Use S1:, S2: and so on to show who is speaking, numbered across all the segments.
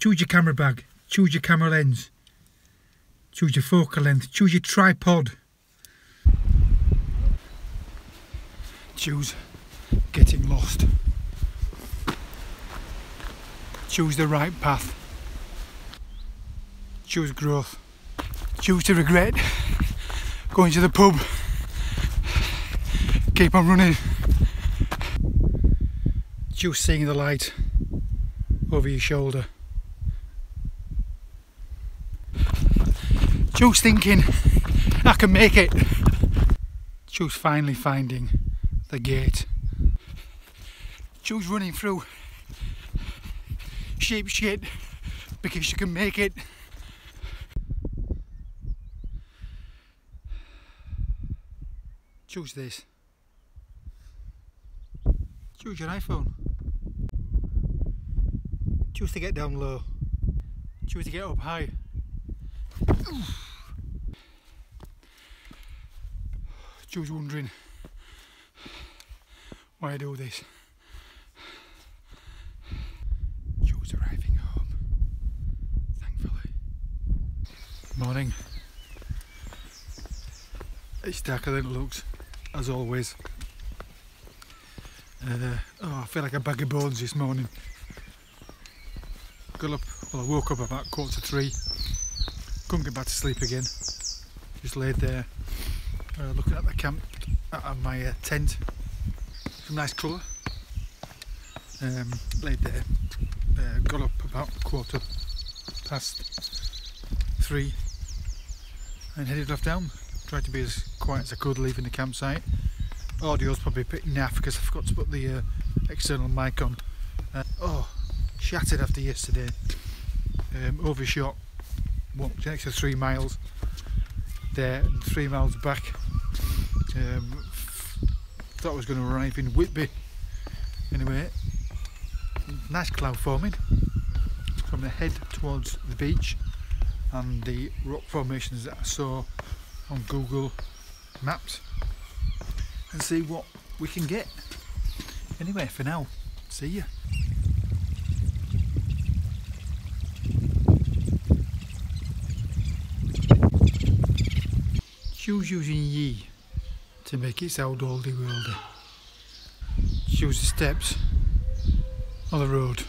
S1: Choose your camera bag. Choose your camera lens. Choose your focal length. Choose your tripod. Choose getting lost. Choose the right path. Choose growth. Choose to regret. Going to the pub. Keep on running. Choose seeing the light over your shoulder. Choose thinking, I can make it. Choose finally finding the gate. Choose running through sheep shit because you can make it. Choose this. Choose your iPhone. Choose to get down low. Choose to get up high. Choose wondering why I do this. Choose arriving home. Thankfully. Morning. It's darker than it looks, as always. Uh, oh, I feel like a bag of bones this morning. Got up, well I woke up about quarter to three. Couldn't get back to sleep again. Just laid there, uh, looking at the camp, at my uh, tent. Some nice colour. Um, laid there, uh, got up about quarter past three and headed off down. Tried to be as quiet as I could leaving the campsite. Audio's probably a bit naff because I forgot to put the uh, external mic on. Uh, oh, shattered after yesterday. Um, overshot, walked an extra three miles there and three miles back. Um, thought I was going to arrive in Whitby. Anyway, nice cloud forming. Going to head towards the beach and the rock formations that I saw on Google Maps and see what we can get. Anyway, for now, see ya. Choose using ye to make it sound oldie worldy. Choose the steps on the road.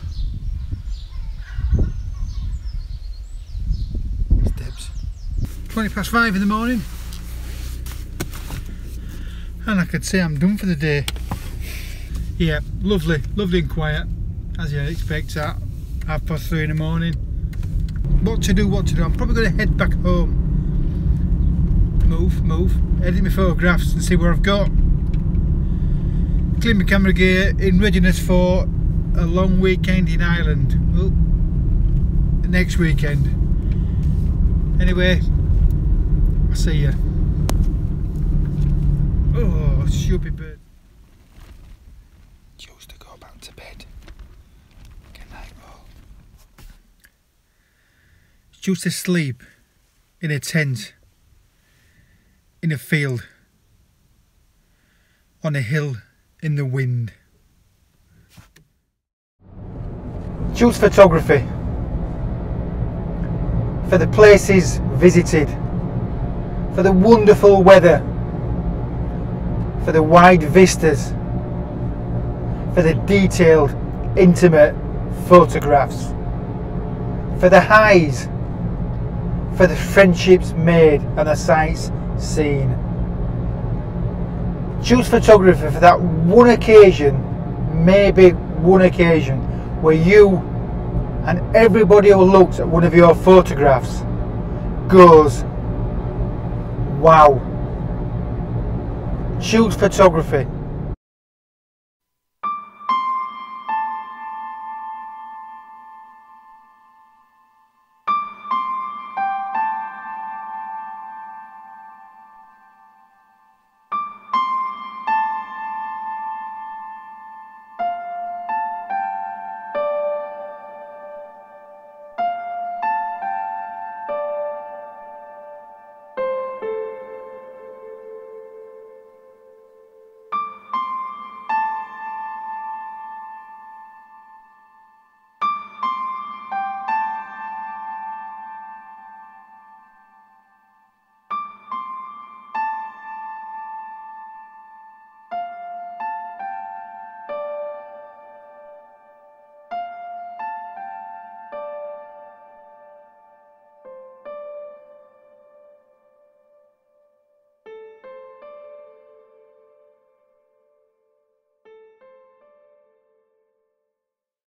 S1: Steps. 20 past 5 in the morning and I could say I'm done for the day. Yeah, lovely, lovely and quiet as you'd expect at half past three in the morning. What to do, what to do, I'm probably going to head back home. Move, move, edit my photographs and see where I've got. Clean my camera gear in readiness for a long weekend in Ireland. Well, next weekend. Anyway, I'll see you. Oh, stupid bird. Chose to go back to bed. Good night, all. Chose to sleep in a tent, in a field, on a hill in the wind. Choose photography. For the places visited, for the wonderful weather. For the wide vistas, for the detailed, intimate photographs, for the highs, for the friendships made and the sights seen. Choose photography for that one occasion, maybe one occasion, where you and everybody who looks at one of your photographs goes, wow Choose photography